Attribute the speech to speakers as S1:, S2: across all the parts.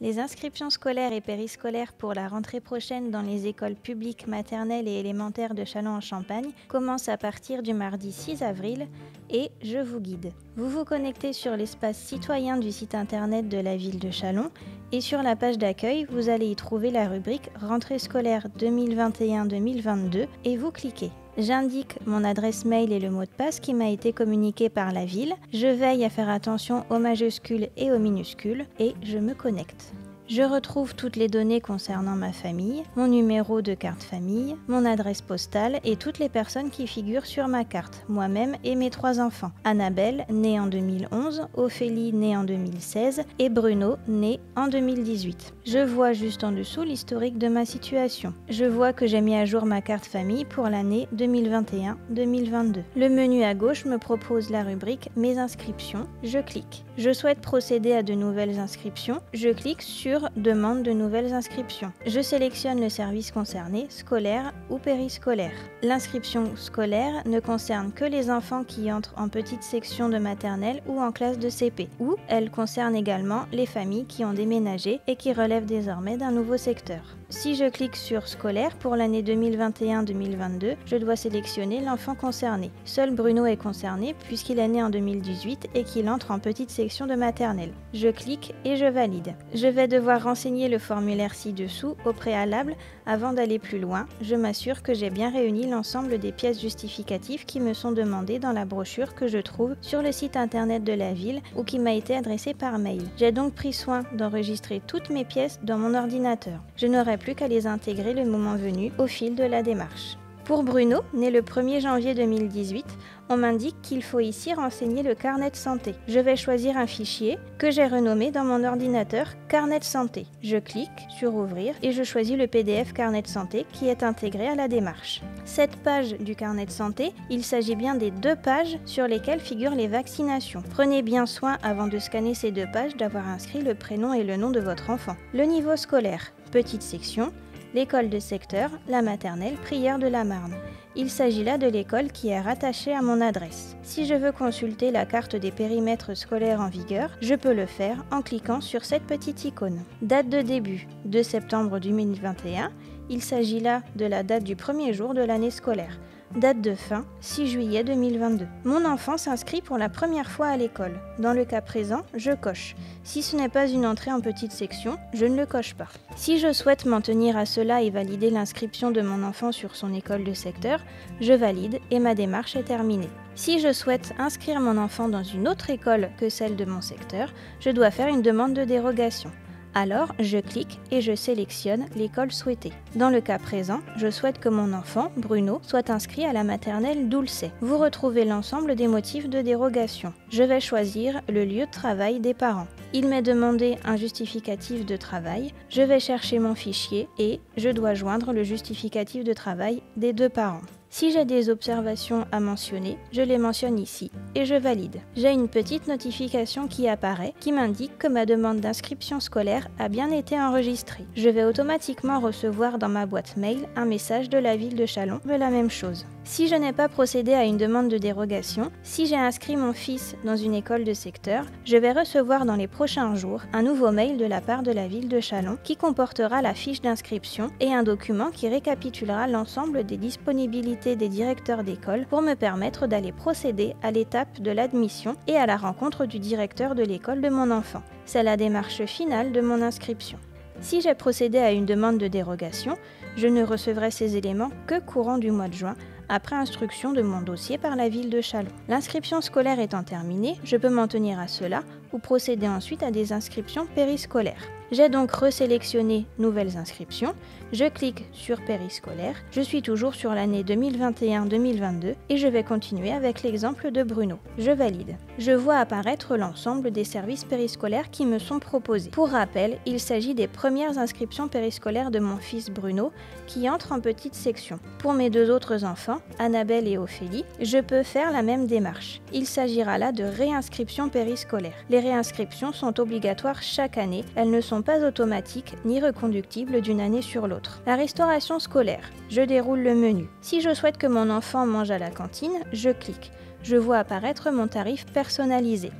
S1: Les inscriptions scolaires et périscolaires pour la rentrée prochaine dans les écoles publiques maternelles et élémentaires de Châlons-en-Champagne commencent à partir du mardi 6 avril et je vous guide. Vous vous connectez sur l'espace citoyen du site internet de la ville de Châlons et sur la page d'accueil, vous allez y trouver la rubrique Rentrée scolaire 2021-2022 et vous cliquez. J'indique mon adresse mail et le mot de passe qui m'a été communiqué par la ville. Je veille à faire attention aux majuscules et aux minuscules et je me connecte. Je retrouve toutes les données concernant ma famille, mon numéro de carte famille, mon adresse postale et toutes les personnes qui figurent sur ma carte, moi-même et mes trois enfants. Annabelle, née en 2011, Ophélie, née en 2016 et Bruno, né en 2018. Je vois juste en dessous l'historique de ma situation. Je vois que j'ai mis à jour ma carte famille pour l'année 2021-2022. Le menu à gauche me propose la rubrique Mes inscriptions. Je clique. Je souhaite procéder à de nouvelles inscriptions. Je clique sur Demande de nouvelles inscriptions. Je sélectionne le service concerné, scolaire ou périscolaire. L'inscription scolaire ne concerne que les enfants qui entrent en petite section de maternelle ou en classe de CP, ou elle concerne également les familles qui ont déménagé et qui relèvent désormais d'un nouveau secteur. Si je clique sur scolaire pour l'année 2021-2022, je dois sélectionner l'enfant concerné. Seul Bruno est concerné puisqu'il est né en 2018 et qu'il entre en petite section de maternelle. Je clique et je valide. Je vais devoir renseigner le formulaire ci-dessous au préalable avant d'aller plus loin. Je m'assure que j'ai bien réuni l'ensemble des pièces justificatives qui me sont demandées dans la brochure que je trouve sur le site internet de la ville ou qui m'a été adressée par mail. J'ai donc pris soin d'enregistrer toutes mes pièces dans mon ordinateur. Je n'aurai plus qu'à les intégrer le moment venu au fil de la démarche. Pour Bruno, né le 1er janvier 2018, on m'indique qu'il faut ici renseigner le carnet de santé. Je vais choisir un fichier que j'ai renommé dans mon ordinateur carnet de santé. Je clique sur ouvrir et je choisis le PDF carnet de santé qui est intégré à la démarche. Cette page du carnet de santé, il s'agit bien des deux pages sur lesquelles figurent les vaccinations. Prenez bien soin avant de scanner ces deux pages d'avoir inscrit le prénom et le nom de votre enfant. Le niveau scolaire, petite section, l'école de secteur, la maternelle Prière de la Marne. Il s'agit là de l'école qui est rattachée à mon adresse. Si je veux consulter la carte des périmètres scolaires en vigueur, je peux le faire en cliquant sur cette petite icône. Date de début 2 septembre 2021. Il s'agit là de la date du premier jour de l'année scolaire. Date de fin 6 juillet 2022. Mon enfant s'inscrit pour la première fois à l'école. Dans le cas présent, je coche. Si ce n'est pas une entrée en petite section, je ne le coche pas. Si je souhaite m'en tenir à cela et valider l'inscription de mon enfant sur son école de secteur, je valide et ma démarche est terminée. Si je souhaite inscrire mon enfant dans une autre école que celle de mon secteur, je dois faire une demande de dérogation. Alors, je clique et je sélectionne l'école souhaitée. Dans le cas présent, je souhaite que mon enfant, Bruno, soit inscrit à la maternelle Dulce. Vous retrouvez l'ensemble des motifs de dérogation. Je vais choisir le lieu de travail des parents. Il m'est demandé un justificatif de travail. Je vais chercher mon fichier et je dois joindre le justificatif de travail des deux parents. Si j'ai des observations à mentionner, je les mentionne ici et je valide. J'ai une petite notification qui apparaît qui m'indique que ma demande d'inscription scolaire a bien été enregistrée. Je vais automatiquement recevoir dans ma boîte mail un message de la ville de Chalon de la même chose. Si je n'ai pas procédé à une demande de dérogation, si j'ai inscrit mon fils dans une école de secteur, je vais recevoir dans les prochains jours un nouveau mail de la part de la ville de Chalon qui comportera la fiche d'inscription et un document qui récapitulera l'ensemble des disponibilités des directeurs d'école pour me permettre d'aller procéder à l'étape de l'admission et à la rencontre du directeur de l'école de mon enfant. C'est la démarche finale de mon inscription. Si j'ai procédé à une demande de dérogation, je ne recevrai ces éléments que courant du mois de juin après instruction de mon dossier par la ville de Chalon. L'inscription scolaire étant terminée, je peux m'en tenir à cela ou procéder ensuite à des inscriptions périscolaires. J'ai donc resélectionné Nouvelles inscriptions, je clique sur Périscolaire, je suis toujours sur l'année 2021-2022 et je vais continuer avec l'exemple de Bruno. Je valide. Je vois apparaître l'ensemble des services périscolaires qui me sont proposés. Pour rappel, il s'agit des premières inscriptions périscolaires de mon fils Bruno qui entre en petite section. Pour mes deux autres enfants, Annabelle et Ophélie, je peux faire la même démarche. Il s'agira là de réinscription périscolaire. Les réinscriptions sont obligatoires chaque année, elles ne sont pas automatiques ni reconductibles d'une année sur l'autre. La restauration scolaire. Je déroule le menu. Si je souhaite que mon enfant mange à la cantine, je clique. Je vois apparaître mon tarif personnalisé.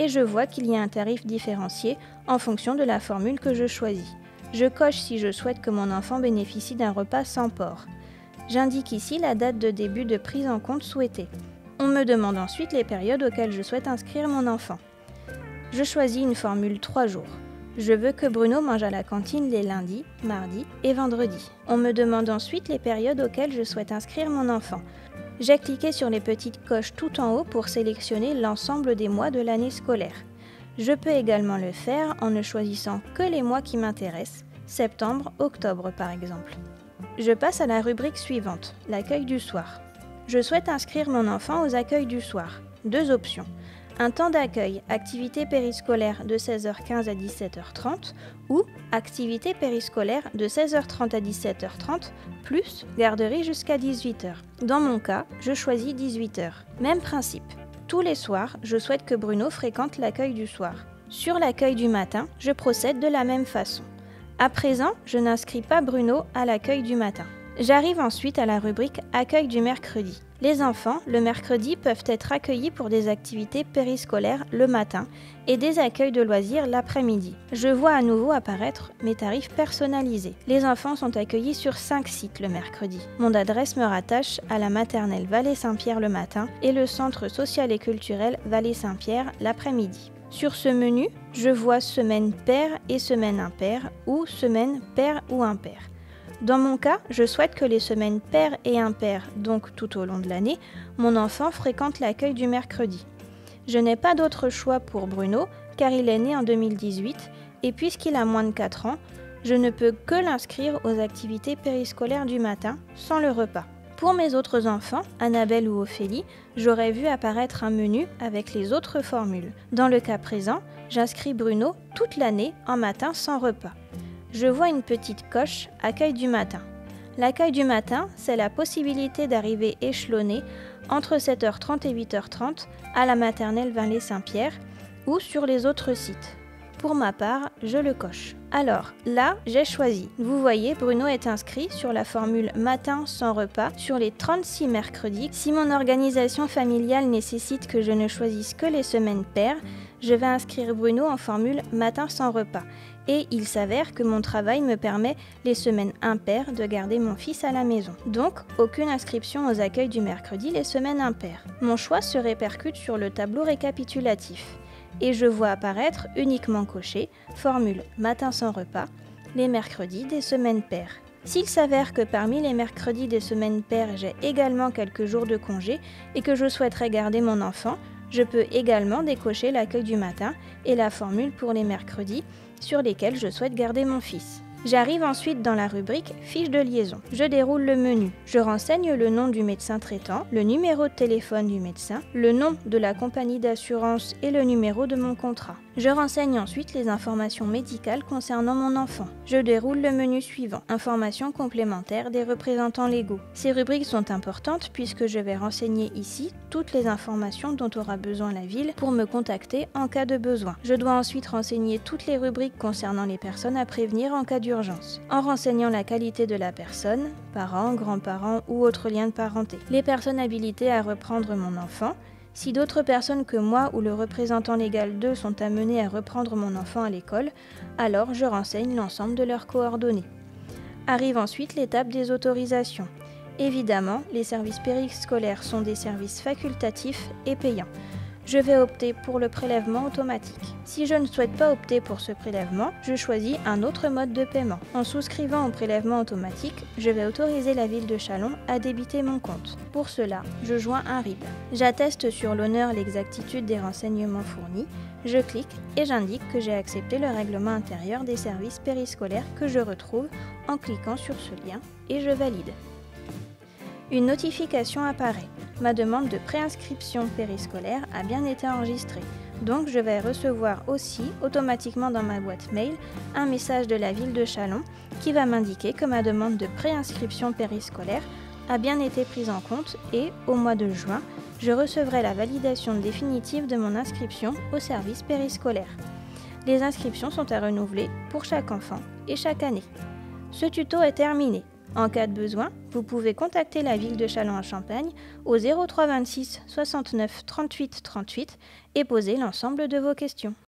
S1: et je vois qu'il y a un tarif différencié en fonction de la formule que je choisis. Je coche si je souhaite que mon enfant bénéficie d'un repas sans porc. J'indique ici la date de début de prise en compte souhaitée. On me demande ensuite les périodes auxquelles je souhaite inscrire mon enfant. Je choisis une formule 3 jours. Je veux que Bruno mange à la cantine les lundis, mardis et vendredis. On me demande ensuite les périodes auxquelles je souhaite inscrire mon enfant. J'ai cliqué sur les petites coches tout en haut pour sélectionner l'ensemble des mois de l'année scolaire. Je peux également le faire en ne choisissant que les mois qui m'intéressent, septembre, octobre par exemple. Je passe à la rubrique suivante, l'accueil du soir. Je souhaite inscrire mon enfant aux accueils du soir. Deux options un temps d'accueil, activité périscolaire de 16h15 à 17h30 ou activité périscolaire de 16h30 à 17h30 plus garderie jusqu'à 18h. Dans mon cas, je choisis 18h. Même principe. Tous les soirs, je souhaite que Bruno fréquente l'accueil du soir. Sur l'accueil du matin, je procède de la même façon. À présent, je n'inscris pas Bruno à l'accueil du matin. J'arrive ensuite à la rubrique Accueil du mercredi. Les enfants, le mercredi, peuvent être accueillis pour des activités périscolaires le matin et des accueils de loisirs l'après-midi. Je vois à nouveau apparaître mes tarifs personnalisés. Les enfants sont accueillis sur 5 sites le mercredi. Mon adresse me rattache à la maternelle Vallée Saint-Pierre le matin et le centre social et culturel Vallée Saint-Pierre l'après-midi. Sur ce menu, je vois semaine paire et semaine impaire ou semaine paire ou impaire. Dans mon cas, je souhaite que les semaines paires et impaires, donc tout au long de l'année, mon enfant fréquente l'accueil du mercredi. Je n'ai pas d'autre choix pour Bruno, car il est né en 2018, et puisqu'il a moins de 4 ans, je ne peux que l'inscrire aux activités périscolaires du matin, sans le repas. Pour mes autres enfants, Annabelle ou Ophélie, j'aurais vu apparaître un menu avec les autres formules. Dans le cas présent, j'inscris Bruno toute l'année en matin sans repas je vois une petite coche Accueil du matin. L'accueil du matin, c'est la possibilité d'arriver échelonné entre 7h30 et 8h30 à la maternelle Vallée-Saint-Pierre ou sur les autres sites. Pour ma part, je le coche. Alors, là, j'ai choisi. Vous voyez, Bruno est inscrit sur la formule matin sans repas sur les 36 mercredis. Si mon organisation familiale nécessite que je ne choisisse que les semaines paires, je vais inscrire Bruno en formule matin sans repas et il s'avère que mon travail me permet les semaines impaires de garder mon fils à la maison. Donc, aucune inscription aux accueils du mercredi les semaines impaires. Mon choix se répercute sur le tableau récapitulatif et je vois apparaître uniquement coché formule matin sans repas les mercredis des semaines paires. S'il s'avère que parmi les mercredis des semaines paires, j'ai également quelques jours de congé et que je souhaiterais garder mon enfant, je peux également décocher l'accueil du matin et la formule pour les mercredis sur lesquels je souhaite garder mon fils. J'arrive ensuite dans la rubrique Fiche de liaison. Je déroule le menu. Je renseigne le nom du médecin traitant, le numéro de téléphone du médecin, le nom de la compagnie d'assurance et le numéro de mon contrat. Je renseigne ensuite les informations médicales concernant mon enfant. Je déroule le menu suivant. Informations complémentaires des représentants légaux. Ces rubriques sont importantes puisque je vais renseigner ici toutes les informations dont aura besoin la ville pour me contacter en cas de besoin. Je dois ensuite renseigner toutes les rubriques concernant les personnes à prévenir en cas d'urgence en renseignant la qualité de la personne, parents, grands-parents ou autres liens de parenté, les personnes habilitées à reprendre mon enfant, si d'autres personnes que moi ou le représentant légal d'eux sont amenés à reprendre mon enfant à l'école, alors je renseigne l'ensemble de leurs coordonnées. Arrive ensuite l'étape des autorisations. Évidemment, les services périscolaires sont des services facultatifs et payants je vais opter pour le prélèvement automatique. Si je ne souhaite pas opter pour ce prélèvement, je choisis un autre mode de paiement. En souscrivant au prélèvement automatique, je vais autoriser la ville de Chalon à débiter mon compte. Pour cela, je joins un RIB. J'atteste sur l'honneur l'exactitude des renseignements fournis, je clique et j'indique que j'ai accepté le règlement intérieur des services périscolaires que je retrouve en cliquant sur ce lien et je valide. Une notification apparaît ma demande de préinscription périscolaire a bien été enregistrée. Donc je vais recevoir aussi automatiquement dans ma boîte mail un message de la ville de Chalon qui va m'indiquer que ma demande de préinscription périscolaire a bien été prise en compte et au mois de juin, je recevrai la validation définitive de mon inscription au service périscolaire. Les inscriptions sont à renouveler pour chaque enfant et chaque année. Ce tuto est terminé. En cas de besoin, vous pouvez contacter la ville de Châlons-en-Champagne au 03 26 69 38 38 et poser l'ensemble de vos questions.